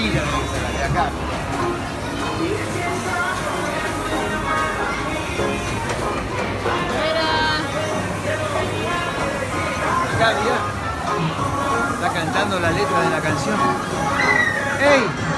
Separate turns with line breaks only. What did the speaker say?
Argentina, la de acá. Acá, mirá. Está cantando la letra de la canción. ¡Ey!